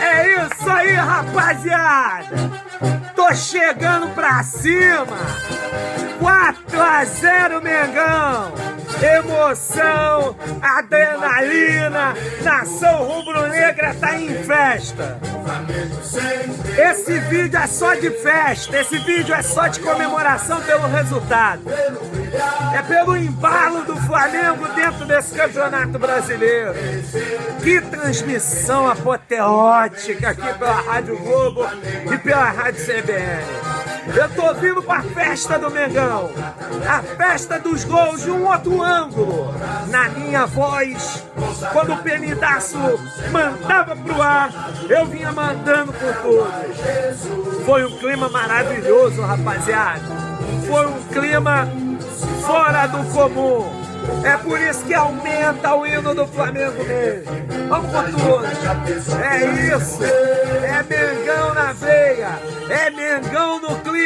É isso aí, rapaziada! Tô chegando pra cima! 4 a 0 Mengão! Emoção, adrenalina, nação rubro-negra tá em festa! Esse vídeo é só de festa, esse vídeo é só de comemoração pelo resultado. É pelo embalo do Flamengo dentro desse campeonato brasileiro. Que transmissão apoteótica aqui pela Rádio Globo e pela Rádio CBN. Eu tô vindo pra festa do Mengão. A festa dos gols de um outro ângulo. Na minha voz, quando o penidaço mandava pro ar, eu vinha mandando por tudo. Foi um clima maravilhoso, rapaziada. Foi um clima fora do comum. É por isso que aumenta o hino do Flamengo mesmo. Vamos com tudo. É isso. É Mengão na veia. É Mengão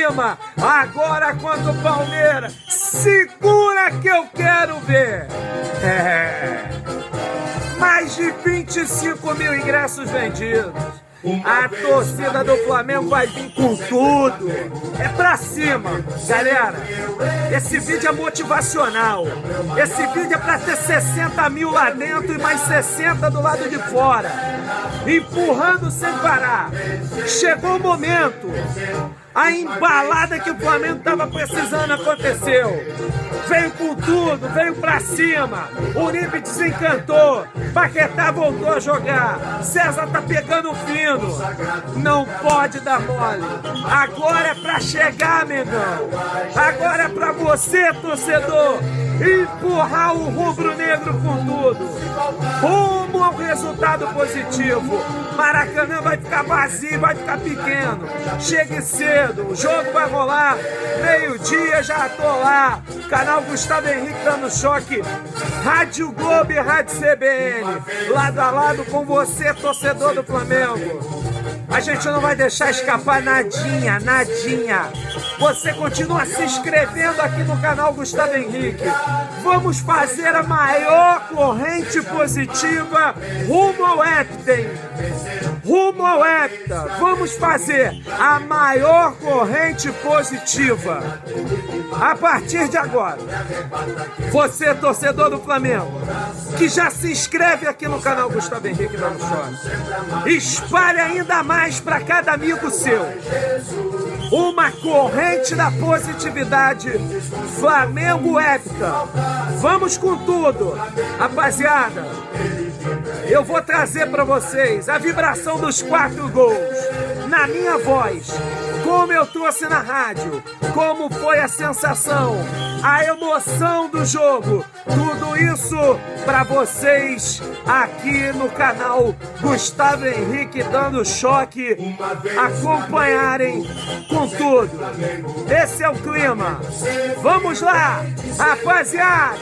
no clima. Agora contra o Palmeiras. Segura que eu quero ver. É. Mais de 25 mil ingressos vendidos. A torcida do Flamengo vai vir com tudo. É pra cima, galera. Esse vídeo é motivacional. Esse vídeo é pra ter 60 mil lá dentro e mais 60 do lado de fora. Empurrando sem parar. Chegou o momento. A embalada que o Flamengo tava precisando aconteceu. Veio com tudo, veio pra cima. O Uribe desencantou. Paquetá voltou a jogar. César tá pegando fino. Não pode dar mole. Agora é pra chegar, Mengão. Agora é pra você, torcedor. Empurrar o rubro-negro com tudo. Rumo ao resultado positivo. Maracanã vai ficar vazio, vai ficar pequeno. Chegue cedo, o jogo vai rolar. Meio-dia já tô lá. Canal Gustavo Henrique dando choque. Rádio Globo e Rádio CBN. Lado a lado com você, torcedor do Flamengo. A gente não vai deixar escapar nadinha, nadinha. Você continua se inscrevendo aqui no canal Gustavo Henrique. Vamos fazer a maior corrente positiva rumo ao Epten. Rumo ao Hepta. Vamos fazer a maior corrente positiva. A partir de agora, você, torcedor do Flamengo, que já se inscreve aqui no canal Gustavo Henrique Dando Choque, espalhe ainda mais para cada amigo seu. Uma corrente da positividade. Flamengo Hepta. Vamos com tudo. Rapaziada, eu vou trazer para vocês a vibração dos quatro gols. Na minha voz, como eu trouxe na rádio, como foi a sensação, a emoção do jogo, tudo isso para vocês aqui no canal Gustavo Henrique dando choque, acompanharem com tudo. Esse é o clima. Vamos lá, rapaziada.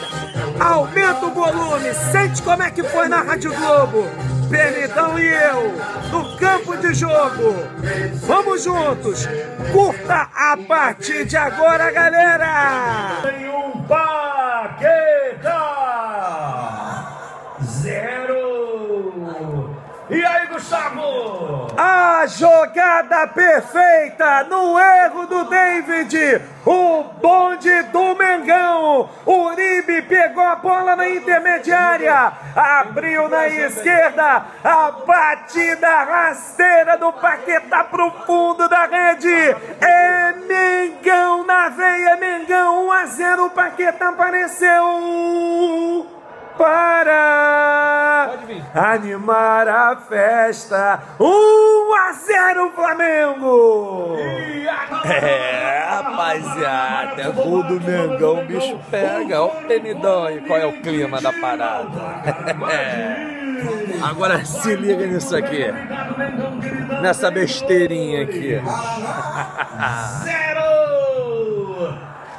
Aumenta o volume, sente como é que foi na Rádio Globo. Penidão e eu, no campo de jogo. Vamos juntos, curta a partir de agora, galera! Tem um Paquetá! Zero! E aí, Gustavo? A jogada perfeita no erro do David. O bonde do Mengão. Uribe pegou a bola na intermediária. Abriu na esquerda. A batida rasteira do Paquetá pro fundo da rede. É Mengão na veia. Mengão 1 a 0. O Paquetá apareceu para animar a festa. 1 a 0 Flamengo! É, rapaziada, é gol do Mengão, o bicho pega. Olha o penidão aí, qual é o clima da parada. É. Agora se liga nisso aqui. Nessa besteirinha aqui. Zero!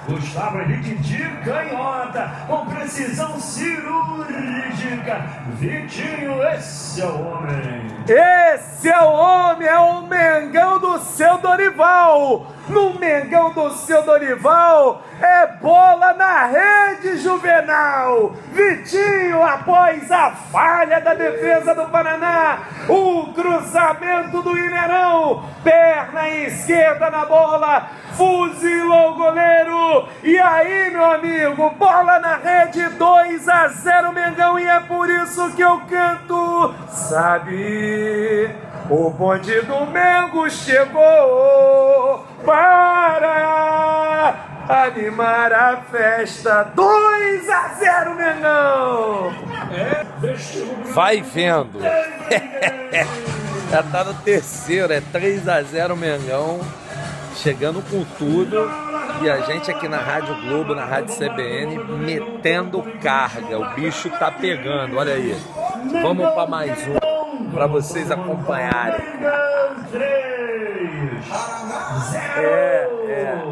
Gustavo Henrique de canhota, com precisão cirúrgica. Vitinho, esse é o homem. Esse é o homem, é o Mengão do seu Dorival. No Mengão do seu Dorival, é bola na rede juvenal. Vitinho, após a falha da defesa do Paraná, o cruzamento do Inerão, perna esquerda na bola, fuzilou o goleiro. E aí, meu amigo, bola na rede, 2 a 0 Mengão, e é por isso que eu canto. Sabe, o bonde do Mengo chegou para animar a festa. 2 a 0 Mengão. Vai vendo. Já tá no terceiro, é 3 a 0 Mengão. Chegando com tudo. E a gente aqui na Rádio Globo, na Rádio CBN, metendo carga. O bicho tá pegando, olha aí. Vamos para mais um, para vocês acompanharem. É, é.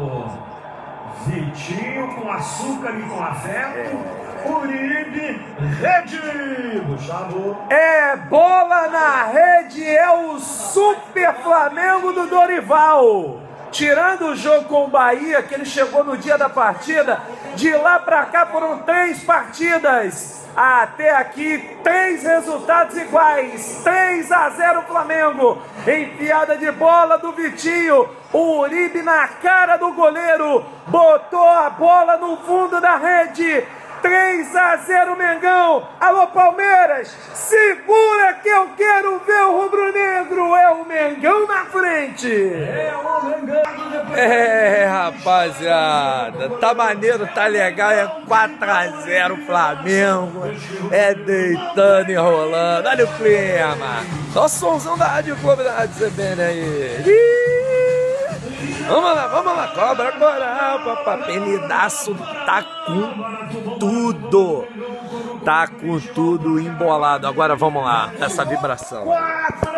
Vitinho com açúcar e com afeto. Uribe, rede. Gustavo. É bola na rede, é o Super Flamengo do Dorival. Tirando o jogo com o Bahia, que ele chegou no dia da partida, de lá pra cá foram três partidas. Até aqui, três resultados iguais. 3 a 0 Flamengo. Enfiada de bola do Vitinho. O Uribe na cara do goleiro. Botou a bola no fundo da rede. 3 a 0 Mengão. Alô Palmeiras, segura que eu quero ver o rubro-negro. É o Mengão na frente. É o. É, rapaziada, tá maneiro, tá legal, é 4x0 Flamengo, é deitando e rolando, olha o clima, o somzão da Rádio Clube da Rádio CBN aí. Ih, Vamos lá, vamos lá, cobra coral, papapelidaço tá com tudo, tá com tudo embolado, agora vamos lá, essa vibração. 4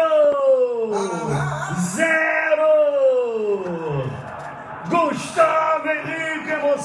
0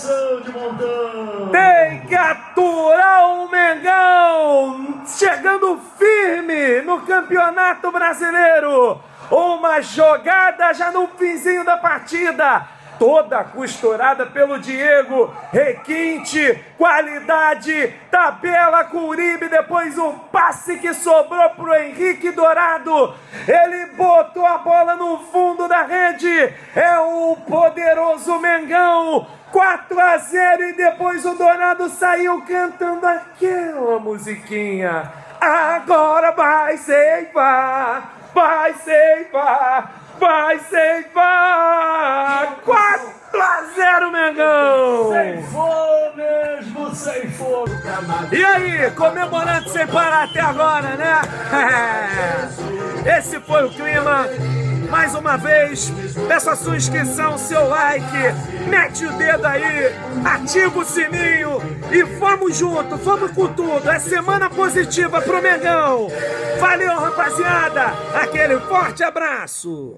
Emoção de montão. Tem que aturar o Mengão, chegando firme no Campeonato Brasileiro. Uma jogada já no finzinho da partida, toda costurada pelo Diego. Requinte, qualidade, tabela com o Uribe, depois um passe que sobrou pro Henrique Dourado. Ele botou a bola no fundo da rede. É o poderoso Mengão. 4 a 0 e depois o Dourado saiu cantando aquela musiquinha. Agora vai ceifar, vai ceifar, vai ceifar. 4 a 0 Mengão. Ceifou mesmo, ceifou. E aí, comemorando sem parar até agora, né? Esse foi o clima. Mais uma vez, peço a sua inscrição, seu like, mete o dedo aí, ativa o sininho e vamos junto, vamos com tudo. É semana positiva pro Mengão. Valeu, rapaziada. Aquele forte abraço.